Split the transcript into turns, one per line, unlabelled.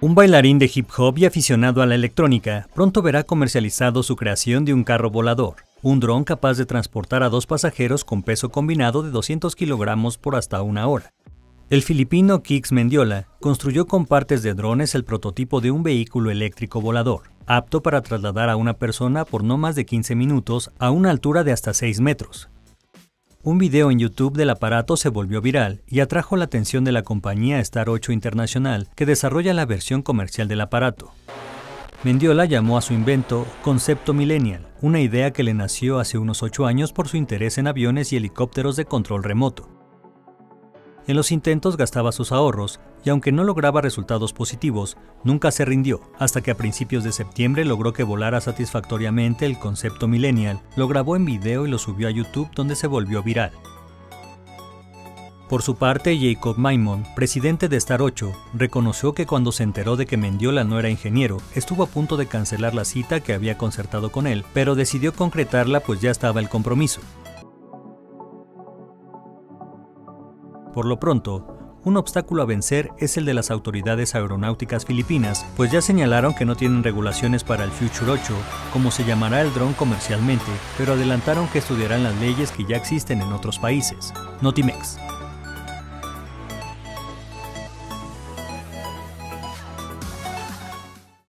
Un bailarín de hip hop y aficionado a la electrónica pronto verá comercializado su creación de un carro volador, un dron capaz de transportar a dos pasajeros con peso combinado de 200 kilogramos por hasta una hora. El filipino Kix Mendiola construyó con partes de drones el prototipo de un vehículo eléctrico volador, apto para trasladar a una persona por no más de 15 minutos a una altura de hasta 6 metros, un video en YouTube del aparato se volvió viral y atrajo la atención de la compañía Star 8 Internacional que desarrolla la versión comercial del aparato. Mendiola llamó a su invento Concepto Millennial, una idea que le nació hace unos 8 años por su interés en aviones y helicópteros de control remoto. En los intentos gastaba sus ahorros y aunque no lograba resultados positivos, nunca se rindió, hasta que a principios de septiembre logró que volara satisfactoriamente el concepto millennial, lo grabó en video y lo subió a YouTube donde se volvió viral. Por su parte, Jacob Maimon, presidente de Star 8, reconoció que cuando se enteró de que Mendiola no era ingeniero, estuvo a punto de cancelar la cita que había concertado con él, pero decidió concretarla pues ya estaba el compromiso. Por lo pronto, un obstáculo a vencer es el de las autoridades aeronáuticas filipinas, pues ya señalaron que no tienen regulaciones para el Future 8, como se llamará el dron comercialmente, pero adelantaron que estudiarán las leyes que ya existen en otros países. Notimex.